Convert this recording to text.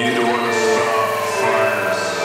You don't wanna starts fires.